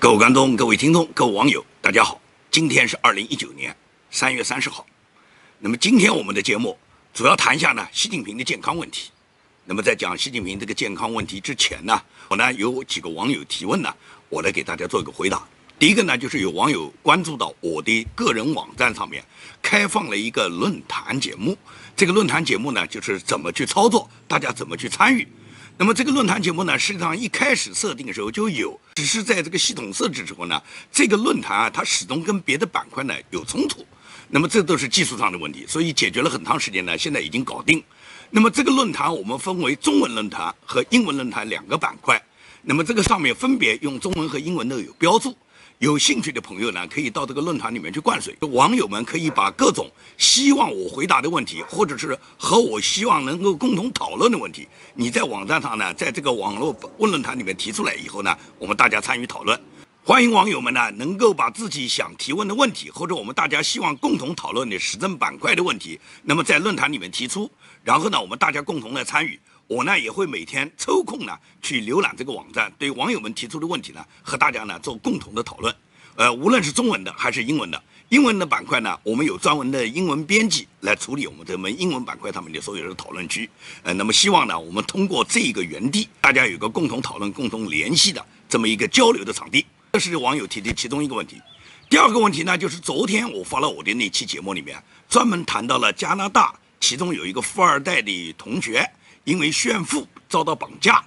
各位观众、各位听众、各位网友，大家好！今天是二零一九年三月三十号。那么今天我们的节目主要谈一下呢习近平的健康问题。那么在讲习近平这个健康问题之前呢，我呢有几个网友提问呢，我来给大家做一个回答。第一个呢，就是有网友关注到我的个人网站上面开放了一个论坛节目，这个论坛节目呢，就是怎么去操作，大家怎么去参与。那么这个论坛节目呢，实际上一开始设定的时候就有，只是在这个系统设置之后呢，这个论坛啊，它始终跟别的板块呢有冲突。那么这都是技术上的问题，所以解决了很长时间呢，现在已经搞定。那么这个论坛我们分为中文论坛和英文论坛两个板块，那么这个上面分别用中文和英文都有标注。有兴趣的朋友呢，可以到这个论坛里面去灌水。网友们可以把各种希望我回答的问题，或者是和我希望能够共同讨论的问题，你在网站上呢，在这个网络问论坛里面提出来以后呢，我们大家参与讨论。欢迎网友们呢，能够把自己想提问的问题，或者我们大家希望共同讨论的时政板块的问题，那么在论坛里面提出，然后呢，我们大家共同来参与。我呢也会每天抽空呢去浏览这个网站，对网友们提出的问题呢和大家呢做共同的讨论。呃，无论是中文的还是英文的，英文的板块呢，我们有专门的英文编辑来处理我们这门英文板块上面的所有的讨论区。呃，那么希望呢，我们通过这一个园地，大家有个共同讨论、共同联系的这么一个交流的场地。这是网友提的其中一个问题。第二个问题呢，就是昨天我发了我的那期节目里面，专门谈到了加拿大，其中有一个富二代的同学。因为炫富遭到绑架，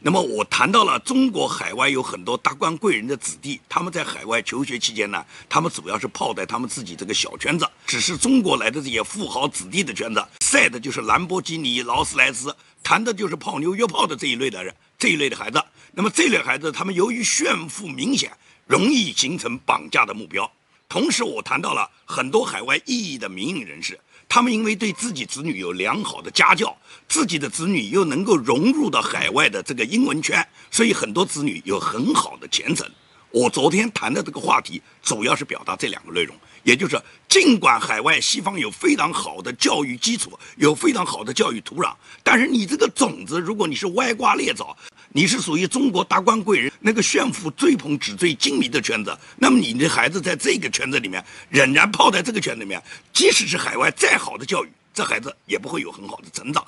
那么我谈到了中国海外有很多达官贵人的子弟，他们在海外求学期间呢，他们主要是泡在他们自己这个小圈子，只是中国来的这些富豪子弟的圈子，晒的就是兰博基尼、劳斯莱斯，谈的就是泡妞约炮的这一类的人，这一类的孩子。那么这类孩子，他们由于炫富明显，容易形成绑架的目标。同时，我谈到了很多海外异议的民营人士。他们因为对自己子女有良好的家教，自己的子女又能够融入到海外的这个英文圈，所以很多子女有很好的前程。我昨天谈的这个话题，主要是表达这两个内容，也就是尽管海外西方有非常好的教育基础，有非常好的教育土壤，但是你这个种子，如果你是歪瓜裂枣。你是属于中国达官贵人那个炫富、追捧、纸醉金迷的圈子，那么你的孩子在这个圈子里面仍然泡在这个圈子里面，即使是海外再好的教育，这孩子也不会有很好的成长。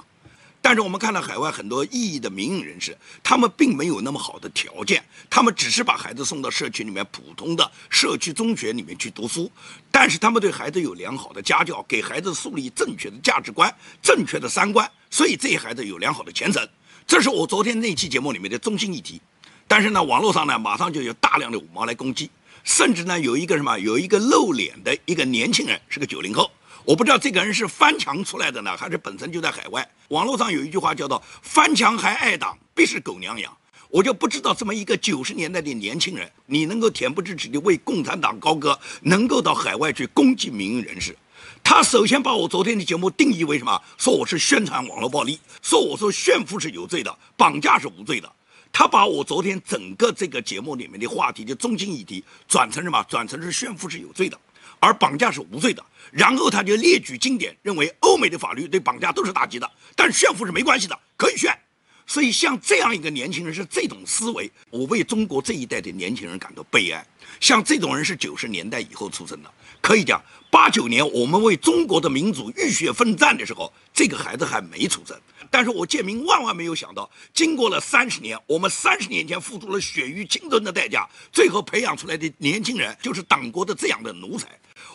但是我们看到海外很多异议的民营人士，他们并没有那么好的条件，他们只是把孩子送到社区里面普通的社区中学里面去读书，但是他们对孩子有良好的家教，给孩子树立正确的价值观、正确的三观，所以这些孩子有良好的前程。这是我昨天那期节目里面的中心议题，但是呢，网络上呢马上就有大量的五毛来攻击，甚至呢有一个什么，有一个露脸的一个年轻人是个九零后，我不知道这个人是翻墙出来的呢，还是本身就在海外。网络上有一句话叫做“翻墙还爱党，必是狗娘养”，我就不知道这么一个九十年代的年轻人，你能够恬不知耻的为共产党高歌，能够到海外去攻击民营人士。他首先把我昨天的节目定义为什么？说我是宣传网络暴力，说我说炫富是有罪的，绑架是无罪的。他把我昨天整个这个节目里面的话题的中心议题转成什么？转成是炫富是有罪的，而绑架是无罪的。然后他就列举经典，认为欧美的法律对绑架都是打击的，但炫富是没关系的，可以炫。所以像这样一个年轻人是这种思维，我为中国这一代的年轻人感到悲哀。像这种人是九十年代以后出生的，可以讲。八九年，我们为中国的民主浴血奋战的时候，这个孩子还没出生。但是我建明万万没有想到，经过了三十年，我们三十年前付出了血与青春的代价，最后培养出来的年轻人就是党国的这样的奴才。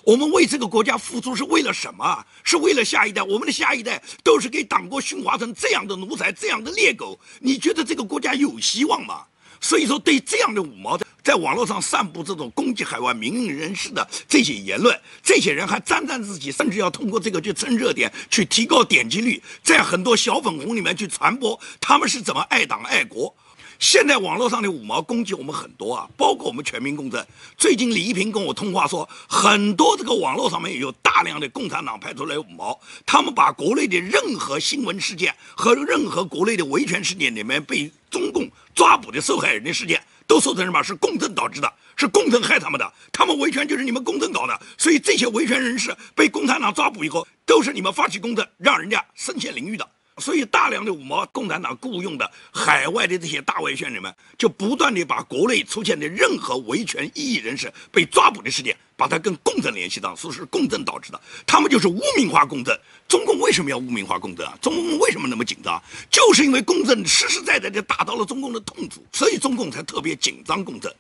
我们为这个国家付出是为了什么？是为了下一代。我们的下一代都是给党国驯化成这样的奴才、这样的猎狗。你觉得这个国家有希望吗？所以说，对这样的五毛的。在网络上散布这种攻击海外民营人士的这些言论，这些人还沾沾自喜，甚至要通过这个去蹭热点，去提高点击率，在很多小粉红里面去传播他们是怎么爱党爱国。现在网络上的五毛攻击我们很多啊，包括我们全民公正。最近李一平跟我通话说，很多这个网络上面有大量的共产党派出来五毛，他们把国内的任何新闻事件和任何国内的维权事件里面被中共抓捕的受害人的事件。都说成什么？是共振导致的，是共振害他们的。他们维权就是你们共振搞的，所以这些维权人士被共产党抓捕以后，都是你们发起共振，让人家身陷囹圄的。所以大量的五毛共产党雇佣的海外的这些大外宣人们，就不断的把国内出现的任何维权异议人士被抓捕的事件，把它跟共振联系上，说是共振导致的，他们就是污名化共振。中共为什么要污名化共振啊？中共为什么那么紧张？就是因为共振实实在在的打到了中共的痛处，所以中共才特别紧张共振。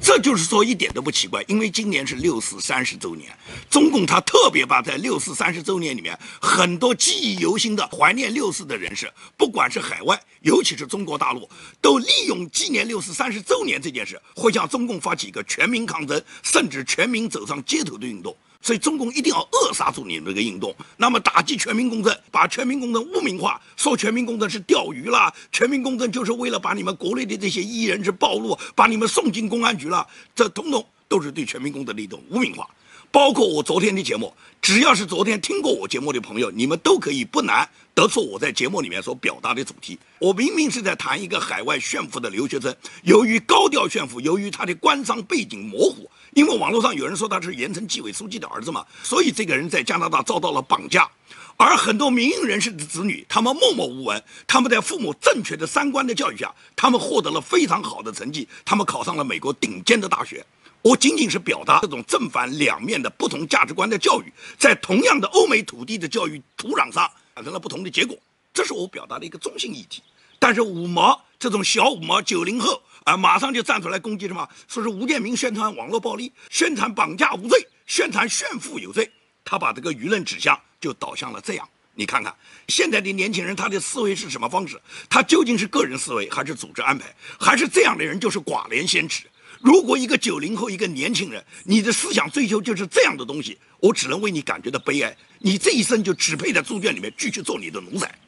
这就是说一点都不奇怪，因为今年是六四三十周年，中共他特别把在六四三十周年里面很多记忆犹新的怀念六四的人士，不管是海外，尤其是中国大陆，都利用纪念六四三十周年这件事，会向中共发起一个全民抗争，甚至全民走上街头的运动。所以中共一定要扼杀住你们这个运动，那么打击全民公正，把全民公正污名化，说全民公正是钓鱼啦，全民公正就是为了把你们国内的这些艺人是暴露，把你们送进公安局了，这统统都是对全民公正的一种污名化。包括我昨天的节目，只要是昨天听过我节目的朋友，你们都可以不难得出我在节目里面所表达的主题。我明明是在谈一个海外炫富的留学生，由于高调炫富，由于他的官商背景模糊。因为网络上有人说他是盐城纪委书记的儿子嘛，所以这个人在加拿大遭到了绑架，而很多民营人士的子女，他们默默无闻，他们在父母正确的三观的教育下，他们获得了非常好的成绩，他们考上了美国顶尖的大学。我仅仅是表达这种正反两面的不同价值观的教育，在同样的欧美土地的教育土壤上产生了不同的结果，这是我表达的一个中性议题。但是五毛这种小五毛九零后。啊，马上就站出来攻击什么？说是吴建民宣传网络暴力，宣传绑架无罪，宣传炫富有罪。他把这个舆论指向就导向了这样。你看看现在的年轻人，他的思维是什么方式？他究竟是个人思维，还是组织安排，还是这样的人就是寡廉鲜耻？如果一个九零后，一个年轻人，你的思想追求就是这样的东西，我只能为你感觉到悲哀。你这一生就只配在猪圈里面继续做你的奴才。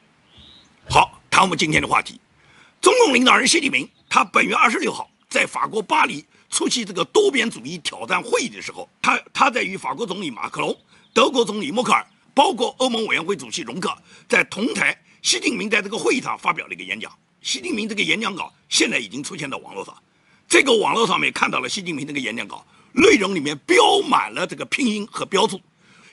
好，谈我们今天的话题。中共领导人习近平。他本月二十六号在法国巴黎出席这个多边主义挑战会议的时候，他他在与法国总理马克龙、德国总理默克尔，包括欧盟委员会主席容克在同台。习近平在这个会议上发表了一个演讲。习近平这个演讲稿现在已经出现在网络上，这个网络上面看到了习近平这个演讲稿内容里面标满了这个拼音和标注，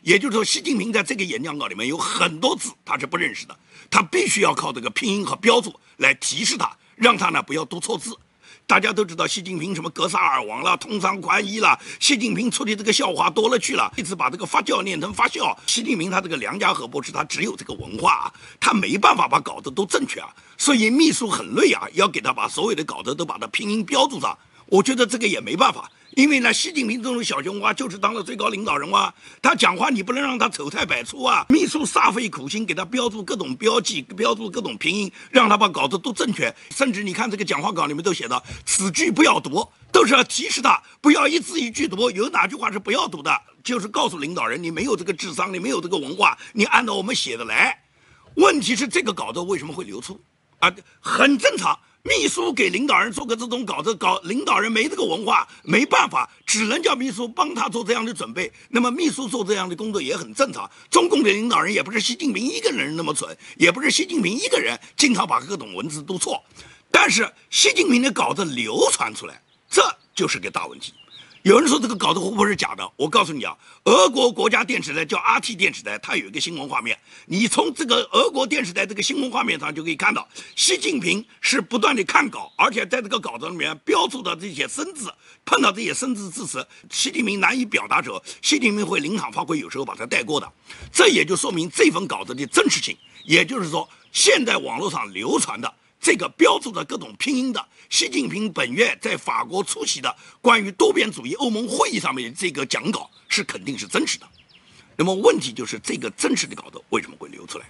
也就是说，习近平在这个演讲稿里面有很多字他是不认识的，他必须要靠这个拼音和标注来提示他。让他呢不要读错字。大家都知道习近平什么格萨尔王了，通商宽衣了。习近平出的这个笑话多了去了，一直把这个发酵念成发酵。习近平他这个梁家河博士，他只有这个文化，啊他没办法把稿子都正确啊，所以秘书很累啊，要给他把所有的稿子都把它拼音标注上。我觉得这个也没办法。因为呢，习近平这种小熊娃就是当了最高领导人哇，他讲话你不能让他丑态百出啊。秘书煞费苦心给他标注各种标记，标注各种拼音，让他把稿子都正确。甚至你看这个讲话稿里面都写到此句不要读，都是要提示他不要一字一句读。有哪句话是不要读的，就是告诉领导人你没有这个智商，你没有这个文化，你按照我们写的来。问题是这个稿子为什么会流出？啊，很正常。秘书给领导人做个这种稿子，搞领导人没这个文化，没办法，只能叫秘书帮他做这样的准备。那么秘书做这样的工作也很正常。中共的领导人也不是习近平一个人那么蠢，也不是习近平一个人经常把各种文字读错。但是习近平的稿子流传出来，这就是个大问题。有人说这个稿子会不会是假的？我告诉你啊，俄国国家电视台叫 RT 电视台，它有一个新闻画面。你从这个俄国电视台这个新闻画面上就可以看到，习近平是不断的看稿，而且在这个稿子里面标注的这些生字，碰到这些生字字词，习近平难以表达者，习近平会临场发挥，有时候把它带过的。这也就说明这份稿子的真实性。也就是说，现在网络上流传的。这个标注着各种拼音的习近平本月在法国出席的关于多边主义欧盟会议上面这个讲稿是肯定是真实的。那么问题就是这个真实的稿子为什么会流出来？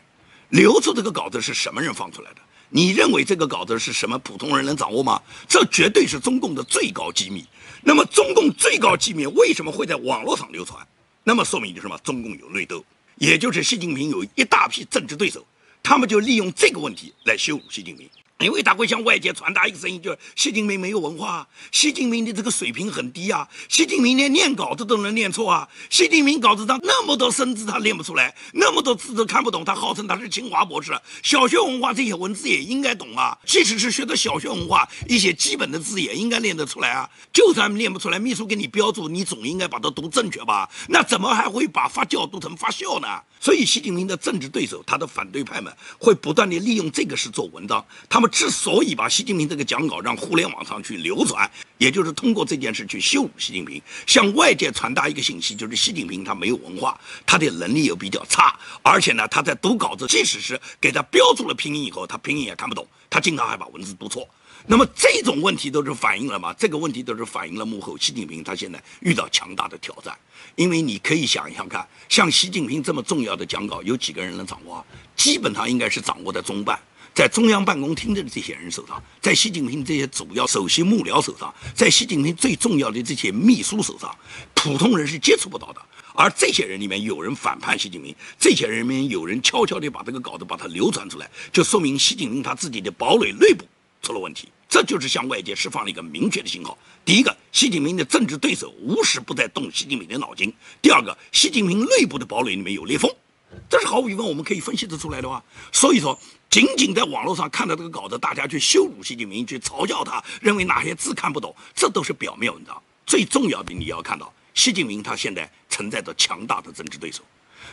流出这个稿子是什么人放出来的？你认为这个稿子是什么普通人能掌握吗？这绝对是中共的最高机密。那么中共最高机密为什么会在网络上流传？那么说明就是什么？中共有内斗，也就是习近平有一大批政治对手，他们就利用这个问题来羞辱习近平。因为他会向外界传达一个声音，就是习近平没有文化，习近平的这个水平很低啊，习近平连念稿子都能念错啊，习近平稿子上那么多生字他念不出来，那么多字都看不懂，他号称他是清华博士，小学文化这些文字也应该懂啊，即使是学的小学文化，一些基本的字也应该念得出来啊，就算念不出来，秘书给你标注，你总应该把它读正确吧？那怎么还会把发酵读成发笑呢？所以习近平的政治对手，他的反对派们会不断的利用这个事做文章，他么。之所以把习近平这个讲稿让互联网上去流传，也就是通过这件事去羞辱习近平，向外界传达一个信息，就是习近平他没有文化，他的能力又比较差，而且呢，他在读稿子，即使是给他标注了拼音以后，他拼音也看不懂，他经常还把文字读错。那么这种问题都是反映了嘛？这个问题都是反映了幕后习近平他现在遇到强大的挑战，因为你可以想一想看，像习近平这么重要的讲稿，有几个人能掌握？基本上应该是掌握在中办。在中央办公厅的这些人手上，在习近平这些主要首席幕僚手上，在习近平最重要的这些秘书手上，普通人是接触不到的。而这些人里面有人反叛习近平，这些人里面有人悄悄地把这个稿子把它流传出来，就说明习近平他自己的堡垒内部出了问题。这就是向外界释放了一个明确的信号：第一个，习近平的政治对手无时不在动习近平的脑筋；第二个，习近平内部的堡垒里面有裂缝。这是毫无疑问，我们可以分析得出来的话。所以说，仅仅在网络上看到这个稿子，大家去羞辱习近平，去嘲笑他，认为哪些字看不懂，这都是表面文章。最重要的，你要看到，习近平他现在存在着强大的政治对手。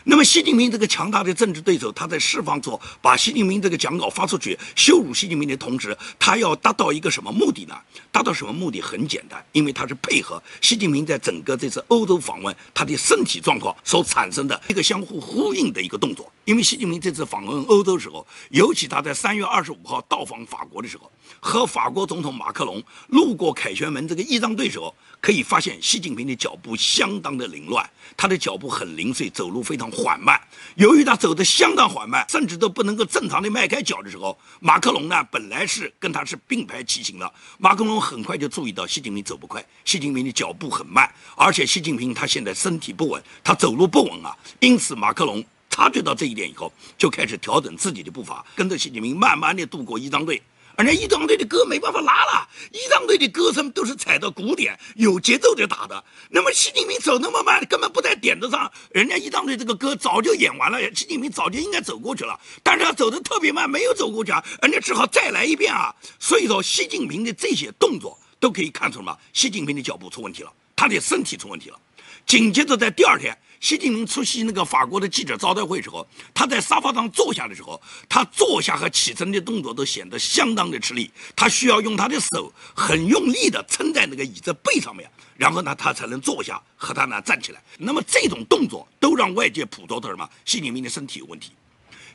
那么，习近平这个强大的政治对手，他在释放出把习近平这个讲稿发出去羞辱习近平的同时，他要达到一个什么目的呢？达到什么目的？很简单，因为他是配合习近平在整个这次欧洲访问，他的身体状况所产生的一个相互呼应的一个动作。因为习近平这次访问欧洲时候，尤其他在三月二十五号到访法国的时候，和法国总统马克龙路过凯旋门这个仪仗队时候，可以发现习近平的脚步相当的凌乱，他的脚步很零碎，走路非常。缓慢，由于他走得相当缓慢，甚至都不能够正常的迈开脚的时候，马克龙呢本来是跟他是并排骑行的，马克龙很快就注意到习近平走不快，习近平的脚步很慢，而且习近平他现在身体不稳，他走路不稳啊，因此马克龙察觉到这一点以后，就开始调整自己的步伐，跟着习近平慢慢的渡过仪仗队。人家仪仗队的歌没办法拉了，仪仗队的歌声都是踩到鼓点，有节奏的打的。那么习近平走那么慢，根本不在点子上。人家仪仗队这个歌早就演完了，习近平早就应该走过去了，但是他走的特别慢，没有走过去啊，人家只好再来一遍啊。所以说，习近平的这些动作都可以看出什么？习近平的脚步出问题了，他的身体出问题了。紧接着在第二天。习近平出席那个法国的记者招待会时候，他在沙发上坐下的时候，他坐下和起身的动作都显得相当的吃力。他需要用他的手很用力的撑在那个椅子背上面，然后呢，他才能坐下和他呢站起来。那么这种动作都让外界捕捉到什么？习近平的身体有问题。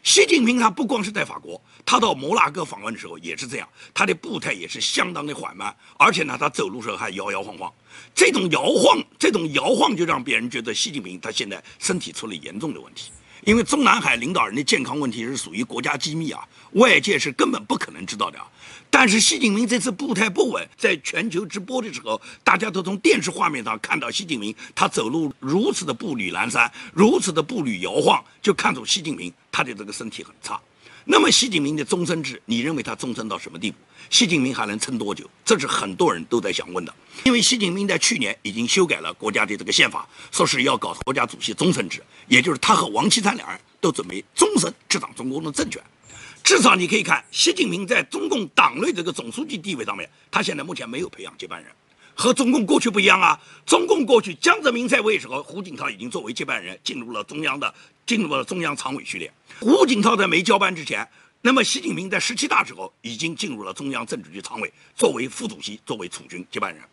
习近平他不光是在法国，他到摩纳哥访问的时候也是这样，他的步态也是相当的缓慢，而且呢，他走路时候还摇摇晃晃。这种摇晃，这种摇晃就让别人觉得习近平他现在身体出了严重的问题。因为中南海领导人的健康问题是属于国家机密啊，外界是根本不可能知道的啊。但是习近平这次步态不稳，在全球直播的时候，大家都从电视画面上看到习近平他走路如此的步履蹒跚，如此的步履摇晃，就看出习近平他的这个身体很差。那么习近平的终身制，你认为他终身到什么地步？习近平还能撑多久？这是很多人都在想问的。因为习近平在去年已经修改了国家的这个宪法，说是要搞国家主席终身制，也就是他和王岐山两人都准备终身执掌中国的政权。至少你可以看，习近平在中共党内这个总书记地位上面，他现在目前没有培养接班人，和中共过去不一样啊。中共过去江泽民在位时候，胡锦涛已经作为接班人进入了中央的，进入了中央常委序列。胡锦涛在没交班之前，那么习近平在十七大时候已经进入了中央政治局常委，作为副主席，作为储君接班人。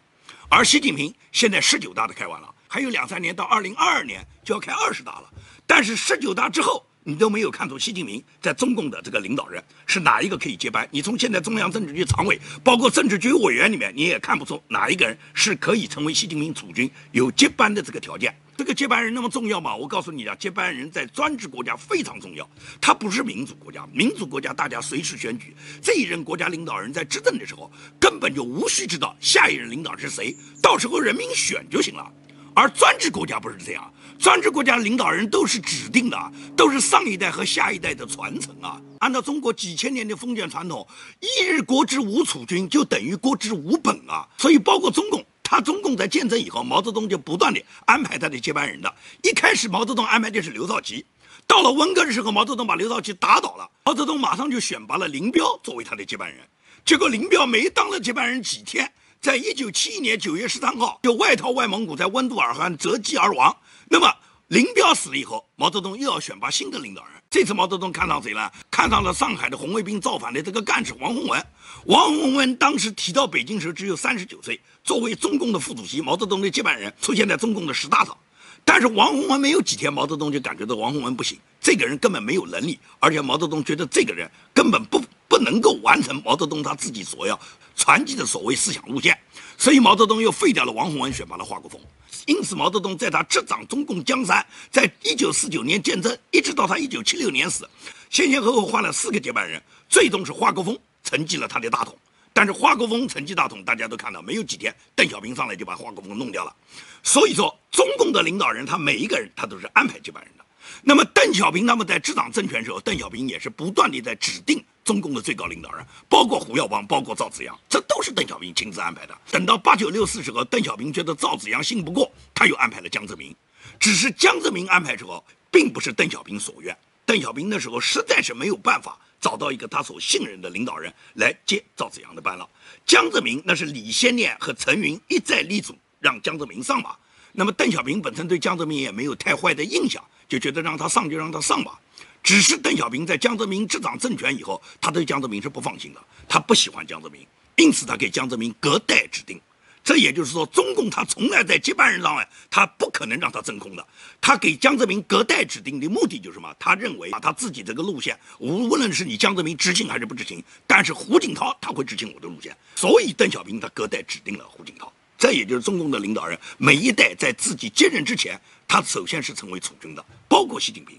而习近平现在十九大都开完了，还有两三年到二零二二年就要开二十大了，但是十九大之后。你都没有看出习近平在中共的这个领导人是哪一个可以接班？你从现在中央政治局常委，包括政治局委员里面，你也看不出哪一个人是可以成为习近平储君有接班的这个条件。这个接班人那么重要吗？我告诉你啊，接班人在专制国家非常重要，他不是民主国家。民主国家大家随时选举，这一任国家领导人在执政的时候，根本就无需知道下一任领导是谁，到时候人民选就行了。而专制国家不是这样，专制国家领导人都是指定的，都是上一代和下一代的传承啊。按照中国几千年的封建传统，一日国之无储君，就等于国之无本啊。所以，包括中共，他中共在建政以后，毛泽东就不断的安排他的接班人的。一开始，毛泽东安排的是刘少奇，到了文革的时候，毛泽东把刘少奇打倒了，毛泽东马上就选拔了林彪作为他的接班人。结果，林彪没当了接班人几天。在一九七一年九月十三号，就外逃外蒙古，在温都尔汗折戟而亡。那么林彪死了以后，毛泽东又要选拔新的领导人。这次毛泽东看上谁呢？看上了上海的红卫兵造反的这个干事王洪文。王洪文当时提到北京时只有三十九岁，作为中共的副主席，毛泽东的接班人，出现在中共的十大上。但是王洪文没有几天，毛泽东就感觉到王洪文不行，这个人根本没有能力，而且毛泽东觉得这个人根本不不能够完成毛泽东他自己所要。传递的所谓思想路线，所以毛泽东又废掉了王洪文，选拔了华国锋。因此，毛泽东在他执掌中共江山，在一九四九年建政，一直到他一九七六年死，先前后后换了四个接班人，最终是华国锋承继了他的大统。但是华国锋承继大统，大家都看到，没有几天，邓小平上来就把华国锋弄掉了。所以说，中共的领导人，他每一个人，他都是安排接班人的。那么，邓小平他们在执掌政权时候，邓小平也是不断地在指定。中共的最高领导人，包括胡耀邦，包括赵紫阳，这都是邓小平亲自安排的。等到八九六四时候，邓小平觉得赵紫阳信不过，他又安排了江泽民。只是江泽民安排之后，并不是邓小平所愿。邓小平那时候实在是没有办法找到一个他所信任的领导人来接赵紫阳的班了。江泽民那是李先念和陈云一再力主让江泽民上马。那么邓小平本身对江泽民也没有太坏的印象，就觉得让他上就让他上吧。只是邓小平在江泽民执掌政权以后，他对江泽民是不放心的，他不喜欢江泽民，因此他给江泽民隔代指定。这也就是说，中共他从来在接班人上面，他不可能让他真空的。他给江泽民隔代指定的目的就是什么？他认为把他自己这个路线，无无论是你江泽民执行还是不执行，但是胡锦涛他会执行我的路线。所以邓小平他隔代指定了胡锦涛。这也就是中共的领导人每一代在自己接任之前，他首先是成为储君的，包括习近平。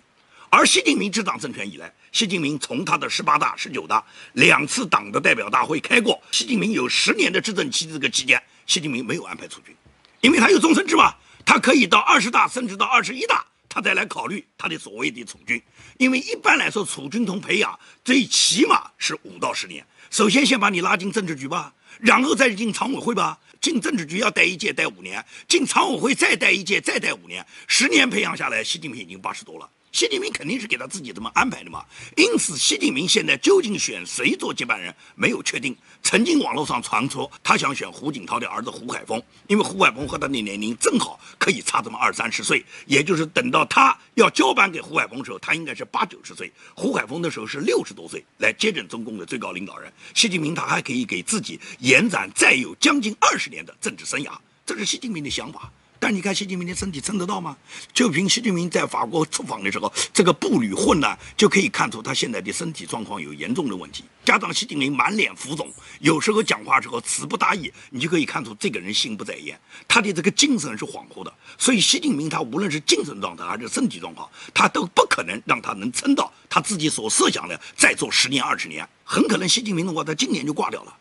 而习近平执掌政权以来，习近平从他的十八大、十九大两次党的代表大会开过，习近平有十年的执政期，这个期间，习近平没有安排储君，因为他有终身制嘛，他可以到二十大甚至到二十一大，他再来考虑他的所谓的储君。因为一般来说，储君同培养最起码是五到十年，首先先把你拉进政治局吧，然后再进常委会吧，进政治局要待一届待五年，进常委会再待一届再待五年，十年培养下来，习近平已经八十多了。习近平肯定是给他自己这么安排的嘛，因此习近平现在究竟选谁做接班人没有确定。曾经网络上传出他想选胡锦涛的儿子胡海峰，因为胡海峰和他的年龄正好可以差这么二三十岁，也就是等到他要交班给胡海峰的时候，他应该是八九十岁，胡海峰的时候是六十多岁来接任中共的最高领导人。习近平他还可以给自己延展再有将近二十年的政治生涯，这是习近平的想法。但你看习近平的身体撑得到吗？就凭习近平在法国出访的时候，这个步履混乱，就可以看出他现在的身体状况有严重的问题。加上习近平满脸浮肿，有时候讲话时候词不达意，你就可以看出这个人心不在焉，他的这个精神是恍惚的。所以习近平他无论是精神状态还是身体状况，他都不可能让他能撑到他自己所设想的再做十年二十年，很可能习近平的话，他今年就挂掉了。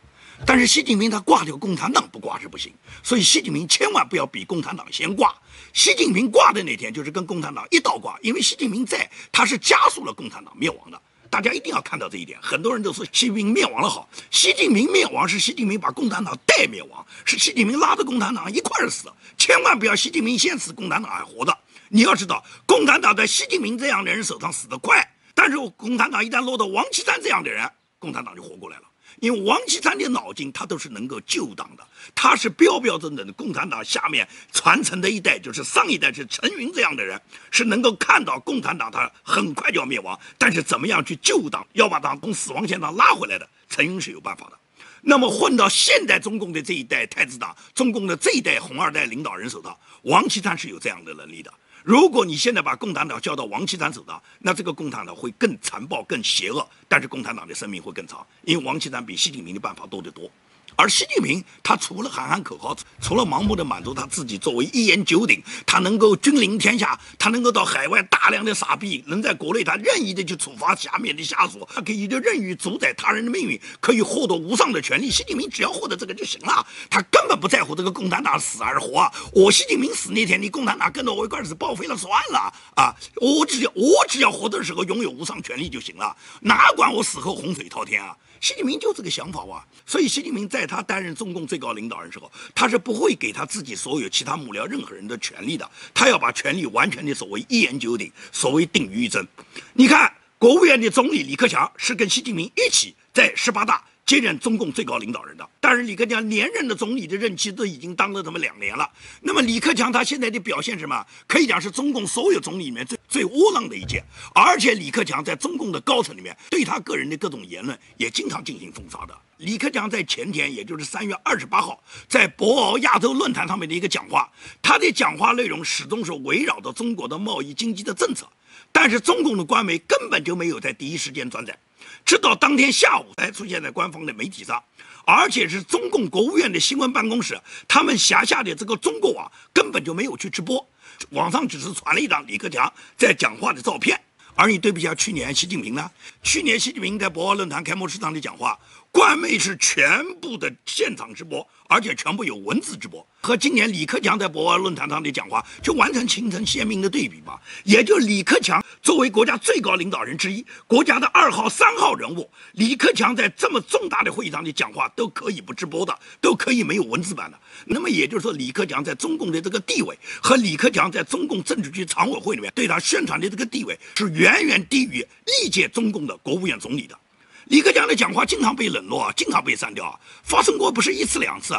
但是习近平他挂掉共产党不挂是不行，所以习近平千万不要比共产党先挂。习近平挂的那天就是跟共产党一道挂，因为习近平在，他是加速了共产党灭亡的。大家一定要看到这一点。很多人都说习近平灭亡了好，习近平灭亡是习近平把共产党带灭亡，是习近平拉着共产党一块儿死。千万不要习近平先死，共产党还活着。你要知道，共产党在习近平这样的人手上死得快，但是共产党一旦落到王岐山这样的人，共产党就活过来了。因为王岐山的脑筋，他都是能够救党的，他是标标准准的共产党下面传承的一代，就是上一代是陈云这样的人，是能够看到共产党他很快就要灭亡，但是怎么样去救党，要把党从死亡线上拉回来的，陈云是有办法的。那么混到现代中共的这一代太子党，中共的这一代红二代领导人手上，王岐山是有这样的能力的。如果你现在把共产党交到王岐山手上，那这个共产党会更残暴、更邪恶，但是共产党的生命会更长，因为王岐山比习近平的办法多得多。而习近平他除了喊喊口号，除了盲目的满足他自己作为一言九鼎，他能够君临天下，他能够到海外大量的撒币，能在国内他任意的去处罚下面的下属，他可以就任意主宰他人的命运，可以获得无上的权利。习近平只要获得这个就行了，他根本不在乎这个共产党死还是活。我习近平死那天，你共产党跟着我一块死报废了算了啊！我只要我只要活的时候拥有无上权力就行了，哪管我死后洪水滔天啊！习近平就这个想法哇，所以习近平在在他担任中共最高领导人时候，他是不会给他自己所有其他幕僚任何人的权利的，他要把权力完全的所谓一言九鼎，所谓定于一尊。你看，国务院的总理李克强是跟习近平一起在十八大。接任中共最高领导人的，但是李克强连任的总理的任期都已经当了这么两年了。那么李克强他现在的表现是什么？可以讲是中共所有总理里面最最窝囊的一届。而且李克强在中共的高层里面，对他个人的各种言论也经常进行封杀的。李克强在前天，也就是三月二十八号，在博鳌亚洲论坛上面的一个讲话，他的讲话内容始终是围绕着中国的贸易经济的政策，但是中共的官媒根本就没有在第一时间转载。直到当天下午才出现在官方的媒体上，而且是中共国务院的新闻办公室，他们辖下的这个中国网根本就没有去直播，网上只是传了一张李克强在讲话的照片。而你对比一下去年习近平呢？去年习近平在博鳌论坛开幕式上的讲话，官媒是全部的现场直播，而且全部有文字直播。和今年李克强在博鳌论坛上的讲话，就完全形成鲜明的对比吧。也就李克强作为国家最高领导人之一，国家的二号、三号人物，李克强在这么重大的会议上的讲话都可以不直播的，都可以没有文字版的。那么也就是说，李克强在中共的这个地位，和李克强在中共政治局常委会里面对他宣传的这个地位，是远远低于历届中共的国务院总理的。李克强的讲话经常被冷落，经常被删掉，发生过不是一次两次。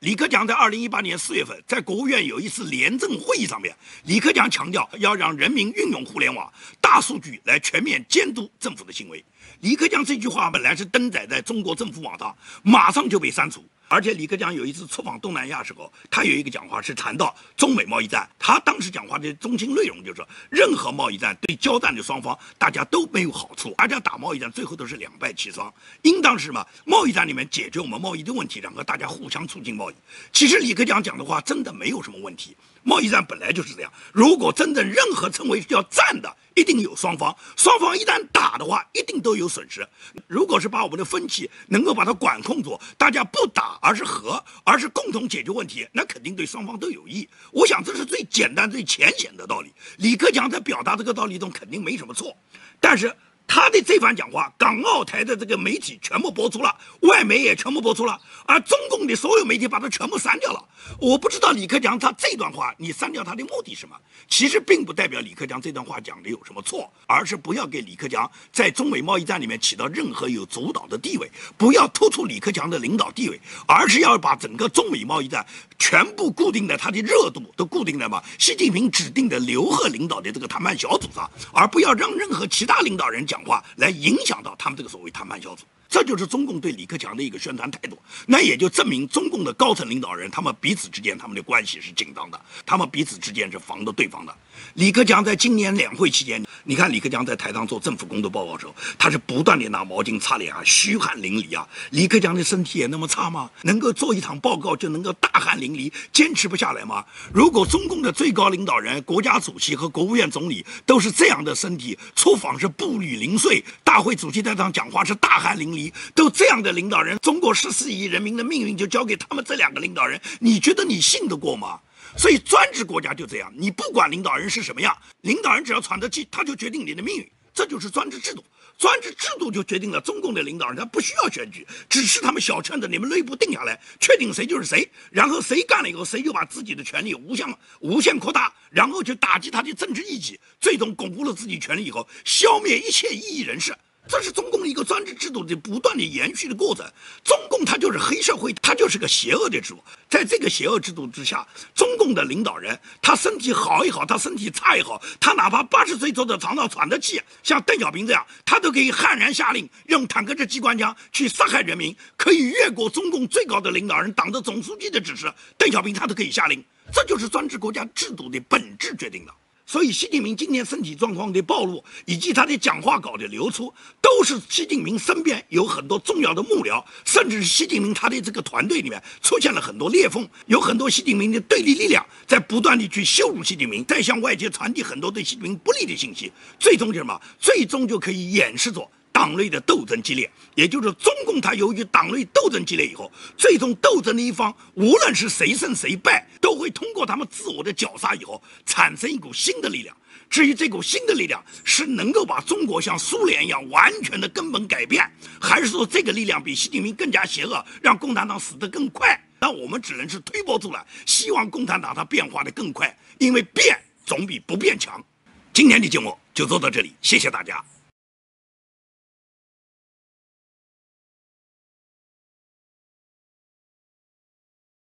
李克强在二零一八年四月份，在国务院有一次廉政会议上面，李克强强调要让人民运用互联网、大数据来全面监督政府的行为。李克强这句话本来是登载在中国政府网上，马上就被删除。而且李克强有一次出访东南亚时候，他有一个讲话是谈到中美贸易战，他当时讲话的中心内容就是说，任何贸易战对交战的双方大家都没有好处，大家打贸易战最后都是两败其伤，应当是什么？贸易战里面解决我们贸易的问题，然后大家互相促进贸易。其实李克强讲的话真的没有什么问题。贸易战本来就是这样，如果真正任何称为叫战的，一定有双方，双方一旦打的话，一定都有损失。如果是把我们的分歧能够把它管控住，大家不打而是和，而是共同解决问题，那肯定对双方都有益。我想这是最简单、最浅显的道理。李克强在表达这个道理中肯定没什么错，但是。他的这番讲话，港澳台的这个媒体全部播出了，外媒也全部播出了，而中共的所有媒体把它全部删掉了。我不知道李克强他这段话，你删掉他的目的是什么？其实并不代表李克强这段话讲的有什么错，而是不要给李克强在中美贸易战里面起到任何有主导的地位，不要突出李克强的领导地位，而是要把整个中美贸易战全部固定在他的热度都固定在嘛习近平指定的刘鹤领导的这个谈判小组上，而不要让任何其他领导人讲。讲话来影响到他们这个所谓谈判小组。这就是中共对李克强的一个宣传态度，那也就证明中共的高层领导人他们彼此之间他们的关系是紧张的，他们彼此之间是防着对方的。李克强在今年两会期间，你看李克强在台上做政府工作报告的时候，他是不断的拿毛巾擦脸啊，虚汗淋漓啊。李克强的身体也那么差吗？能够做一场报告就能够大汗淋漓，坚持不下来吗？如果中共的最高领导人、国家主席和国务院总理都是这样的身体，出访是步履零碎，大会主席台上讲话是大汗淋都这样的领导人，中国十四亿人民的命运就交给他们这两个领导人，你觉得你信得过吗？所以专制国家就这样，你不管领导人是什么样，领导人只要喘得气，他就决定你的命运，这就是专制制度。专制制度就决定了中共的领导人他不需要选举，只是他们小圈子你们内部定下来，确定谁就是谁，然后谁干了以后，谁就把自己的权利无限无限扩大，然后去打击他的政治异己，最终巩固了自己权利以后，消灭一切异议人士。这是中共一个专制制度的不断的延续的过程。中共它就是黑社会，它就是个邪恶的制度。在这个邪恶制度之下，中共的领导人，他身体好也好，他身体差也好，他哪怕八十岁坐在床上喘着气，像邓小平这样，他都可以悍然下令用坦克、这机关枪去杀害人民，可以越过中共最高的领导人、党的总书记的指示，邓小平他都可以下令。这就是专制国家制度的本质决定的。所以，习近平今天身体状况的暴露，以及他的讲话稿的流出，都是习近平身边有很多重要的幕僚，甚至是习近平他的这个团队里面出现了很多裂缝，有很多习近平的对立力量在不断的去羞辱习近平，在向外界传递很多对习近平不利的信息，最终就什么？最终就可以掩饰着。党内的斗争激烈，也就是中共，它由于党内斗争激烈以后，最终斗争的一方，无论是谁胜谁败，都会通过他们自我的绞杀以后，产生一股新的力量。至于这股新的力量是能够把中国像苏联一样完全的根本改变，还是说这个力量比习近平更加邪恶，让共产党死得更快？那我们只能是推波助澜，希望共产党它变化的更快，因为变总比不变强。今天的节目就做到这里，谢谢大家。